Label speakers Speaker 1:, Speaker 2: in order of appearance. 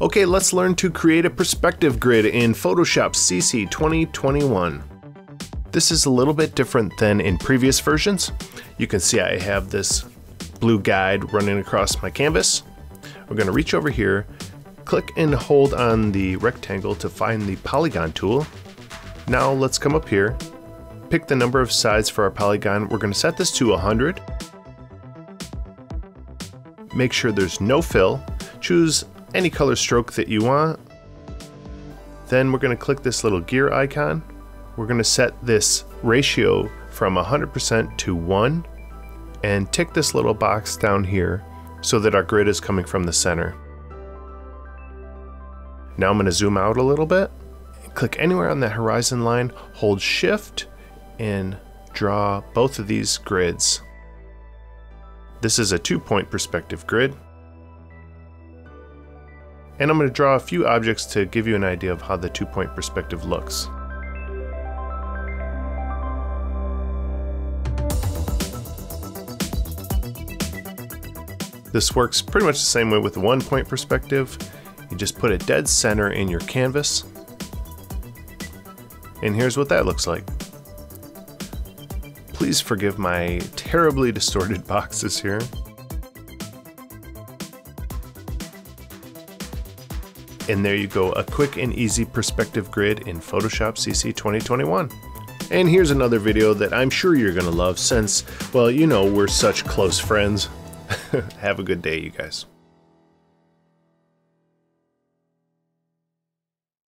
Speaker 1: Okay, let's learn to create a perspective grid in Photoshop CC 2021. This is a little bit different than in previous versions. You can see I have this blue guide running across my canvas. We're going to reach over here, click and hold on the rectangle to find the polygon tool. Now let's come up here, pick the number of sides for our polygon. We're going to set this to 100. Make sure there's no fill. Choose any color stroke that you want. Then we're going to click this little gear icon we're going to set this ratio from 100% to 1 and tick this little box down here so that our grid is coming from the center. Now I'm going to zoom out a little bit. Click anywhere on the horizon line, hold shift and draw both of these grids. This is a two point perspective grid. And I'm going to draw a few objects to give you an idea of how the two point perspective looks. This works pretty much the same way with the one point perspective. You just put a dead center in your canvas. And here's what that looks like. Please forgive my terribly distorted boxes here. And there you go, a quick and easy perspective grid in Photoshop CC 2021. And here's another video that I'm sure you're gonna love since, well, you know, we're such close friends. Have a good day, you guys.